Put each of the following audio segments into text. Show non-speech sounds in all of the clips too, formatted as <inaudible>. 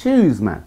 shoes, man.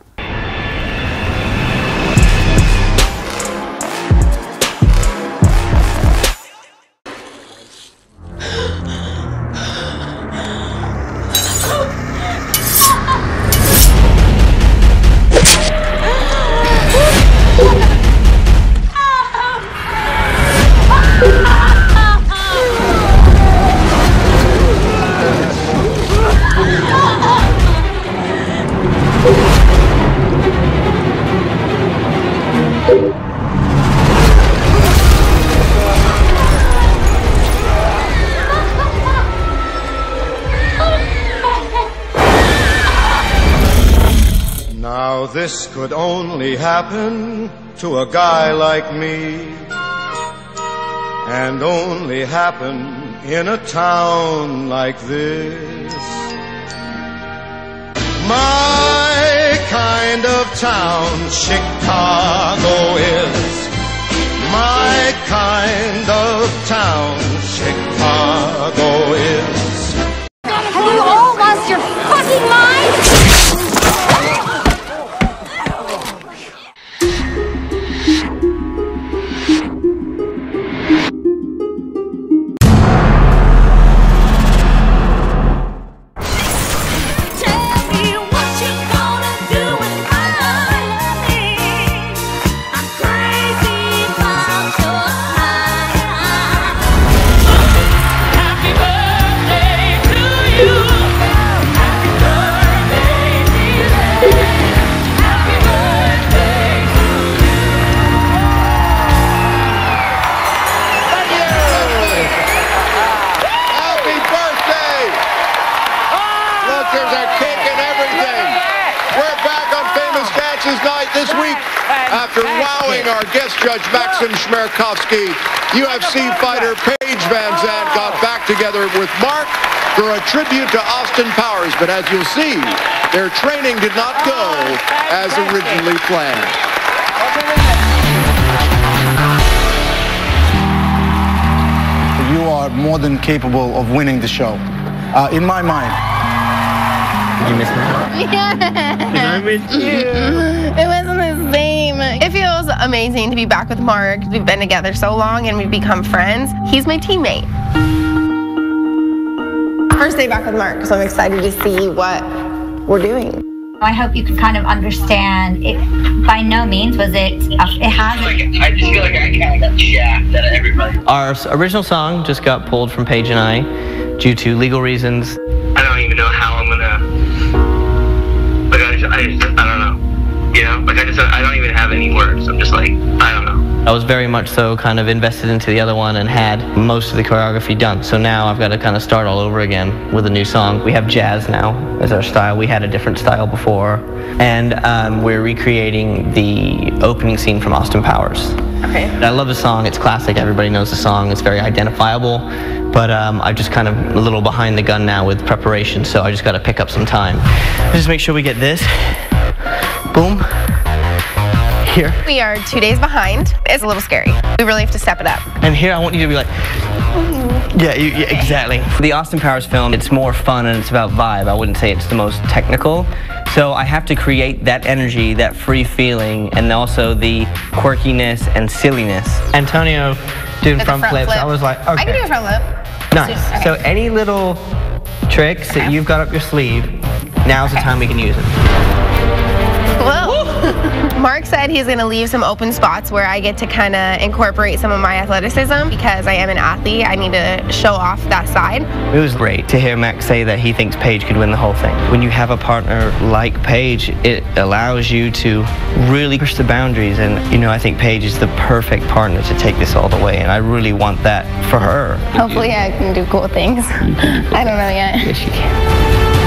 Could only happen to a guy like me and only happen in a town like this. My kind of town, Chicago is. My kind of town, Chicago is. After wowing our guest judge Maksim Chmerkovskiy. UFC fighter Paige VanZant got back together with Mark for a tribute to Austin Powers. But as you'll see, their training did not go as originally planned. You are more than capable of winning the show. Uh, in my mind. You miss me? <laughs> Yeah. Did I miss you. <laughs> It wasn't the same. It feels amazing to be back with Mark. We've been together so long and we've become friends. He's my teammate. First day back with Mark, so I'm excited to see what we're doing. I hope you can kind of understand. It by no means was it. It hasn't. I just feel like I kind of got jacked out of everybody. Our original song just got pulled from Paige and I due to legal reasons. I just, I don't even have any words. I'm just like, I don't know. I was very much so kind of invested into the other one and had most of the choreography done. So now I've got to kind of start all over again with a new song. We have jazz now as our style. We had a different style before. And um, we're recreating the opening scene from Austin Powers. Okay. I love the song. It's classic. Everybody knows the song. It's very identifiable. But um, I'm just kind of a little behind the gun now with preparation, so I just got to pick up some time. Just make sure we get this. Boom. Here. We are two days behind. It's a little scary. We really have to step it up. And here I want you to be like, mm-hmm. yeah, you, yeah, exactly. The Austin Powers film, it's more fun and it's about vibe. I wouldn't say it's the most technical. So I have to create that energy, that free feeling, and also the quirkiness and silliness. Antonio doing front, front flips, flip. I was like, okay. I can do a front lip. Nice. Okay. So any little tricks that you've got up your sleeve, now's the time we can use it. Well, <laughs> Mark said he's going to leave some open spots where I get to kind of incorporate some of my athleticism because I am an athlete. I need to show off that side. It was great to hear Max say that he thinks Paige could win the whole thing. When you have a partner like Paige, it allows you to really push the boundaries. And, you know, I think Paige is the perfect partner to take this all the way. And I really want that for her. Hopefully, I can do cool things. I don't know yet. Yes, you can.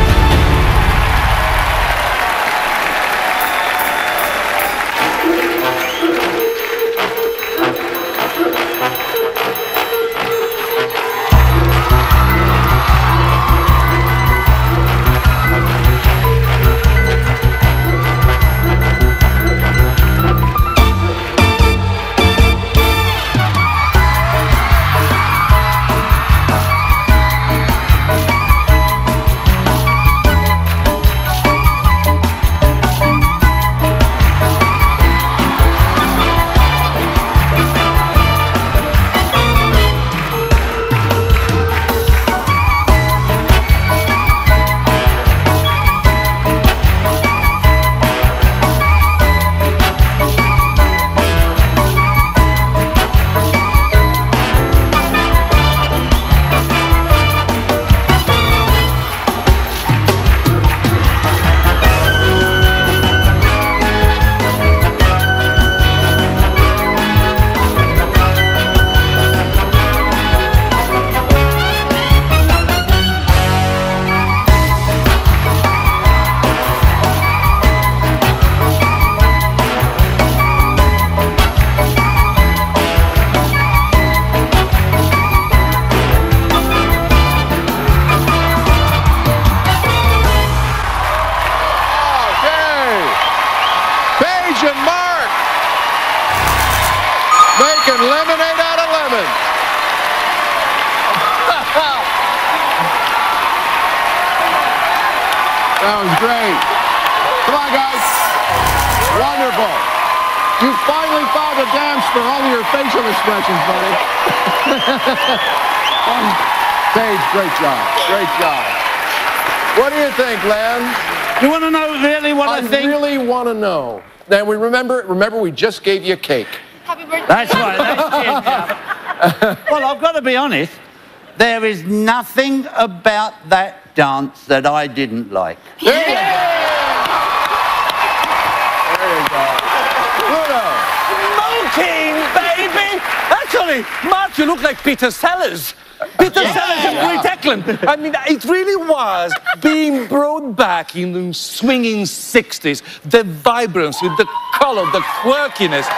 Lemonade out of lemon. <laughs> that was great. Come on, guys. Wonderful. You finally found a dance for all of your facial expressions, buddy. <laughs> Paige, great job. Great job. What do you think, Len? You want to know really what I, I think? really want to know. Now we remember. Remember, we just gave you a cake. Happy. That's right. That's it, well, I've got to be honest. There is nothing about that dance that I didn't like. There you go. There you go. Pluto. Actually, Mark, you look like Peter Sellers. Peter Sellers and Britt Ekland. I mean, it really was being brought back in the swinging 60s. The vibrancy, the color, the quirkiness.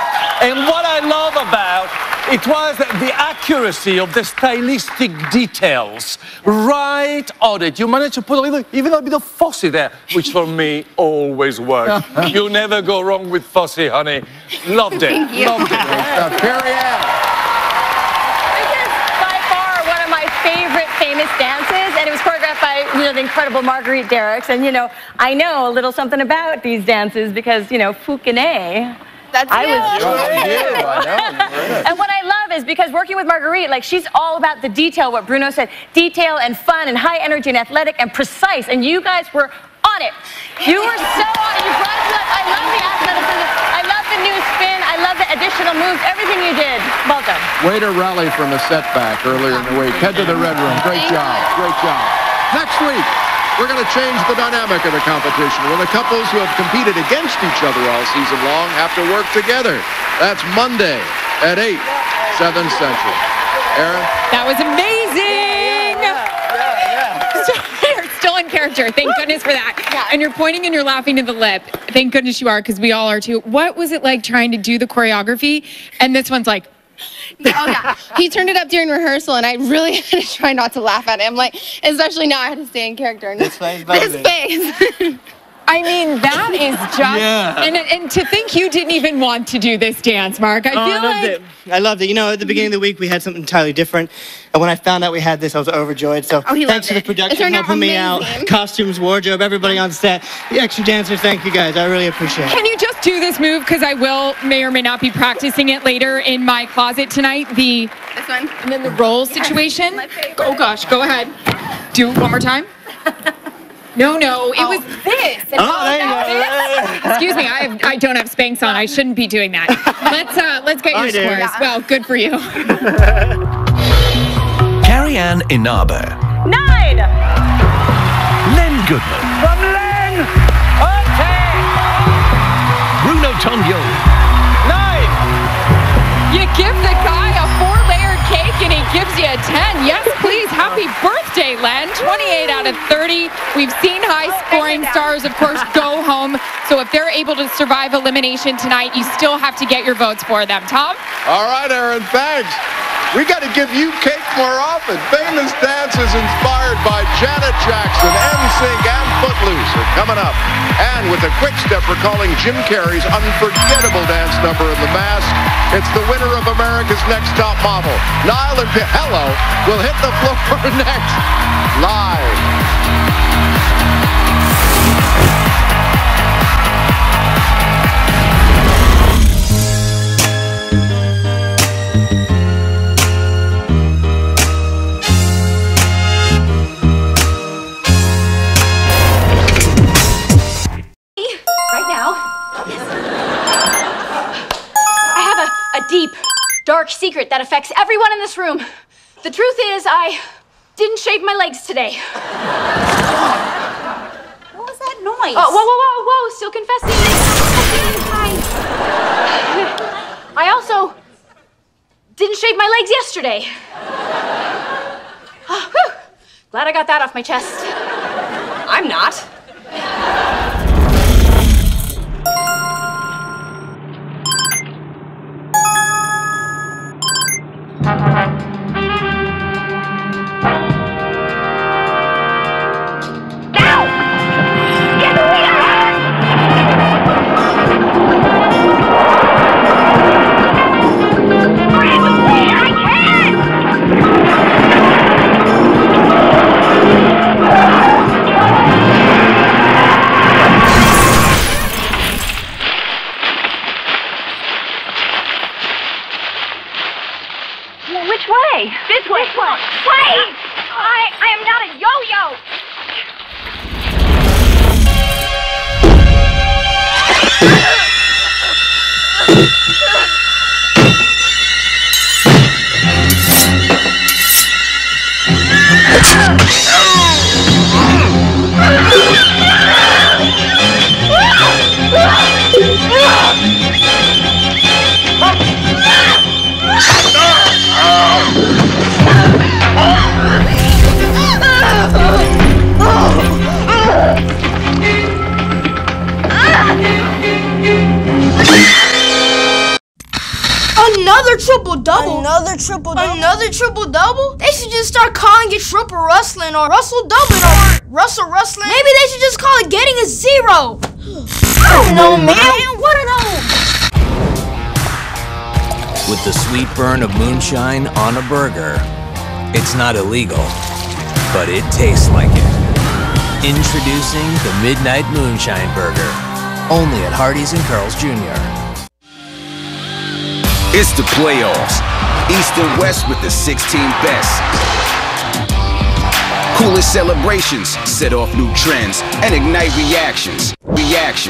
And what I love about it was the accuracy of the stylistic details. Right on it. You managed to put a little, even a bit of Fosse there, which for me always works. <laughs> you never go wrong with Fosse, honey. Loved it. Loved it. Uh, Carrie Ann. This is by far one of my favorite famous dances, and it was choreographed by you know the incredible Marguerite Derricks. And you know, I know a little something about these dances because you know Fukine. That's I you. was- Oh, you, I know. <laughs> And what I love is because working with Marguerite, like she's all about the detail. What Bruno said, detail and fun and high energy and athletic and precise. And you guys were on it. You were so on it. You brought it to life. I love the athleticism. I love the new spin. I love the additional moves. Everything you did. Well done. Way to rally from a setback earlier in the week. Head to the red room. Great job. Great job. Next week, we're going to change the dynamic of the competition when the couples who have competed against each other all season long have to work together. That's Monday at 8, 7 Central. Erin? That was amazing. So <laughs> you're still in character. Thank goodness for that. And you're pointing and you're laughing to the lip. Thank goodness you are, because we all are too. What was it like trying to do the choreography? And this one's like, <laughs> Oh yeah, he turned it up during rehearsal, and I really <laughs> had to try not to laugh at him. Like, especially now, I had to stay in character. And this <laughs> face, This face. I mean, that is just. Yeah. And, and to think you didn't even want to do this dance, Mark. I Oh, feel I loved like. it. I loved it. You know, at the mm-hmm. beginning of the week, we had something entirely different. And when I found out we had this, I was overjoyed. So Oh, he thanks loved to the it. It production helping me out. Costumes, wardrobe, everybody on set. The extra dancers, thank you guys. I really appreciate it. Can you just do this move? Because I will, may or may not be practicing it later in my closet tonight. The this one. and then the roll situation. my favorite. Oh gosh, go ahead. Do it one more time. <laughs> No, no, it was this. And Oh, there you go. Excuse me, I, have, I don't have Spanx on. I shouldn't be doing that. Let's uh, let's get your do. scores. Well, good for you. <laughs> Carrie Ann Inaba. Nine. Len Goodman, From Len! Okay! Bruno Tonioli, Nine! You give the guy a four-layered cake and he gives you a 10. Yes, please. Happy birthday, Len. 28 out of 30. We've seen high-scoring stars, of course, go home. So if they're able to survive elimination tonight, you still have to get your votes for them. Tom? All right, Erin, thanks. We got to give you cake more often. Famous dances inspired by Janet Jackson, NSYNC, and Footloose are coming up. And with a quick step recalling Jim Carrey's unforgettable dance number in The Mask, it's the winner of America's Next Top Model, Nyle and Hello, will hit the floor for <laughs> next live. Secret that affects everyone in this room. The truth is, I didn't shave my legs today. What was that noise? Oh, whoa, whoa, whoa, whoa, still confessing. I also didn't shave my legs yesterday. Oh, whew. Glad I got that off my chest. I'm not. Another triple double. Another triple double. Another triple double. They should just start calling it triple rustling or Russell dubbing or Russell rustling. Maybe they should just call it getting a zero. I don't know, man. What are those? With the sweet burn of moonshine on a burger, it's not illegal, but it tastes like it. Introducing the Midnight Moonshine Burger, only at Hardee's and Carl's Jr. It's the playoffs. East and West with the 16 best. Coolest celebrations set off new trends and ignite reactions. Reactions.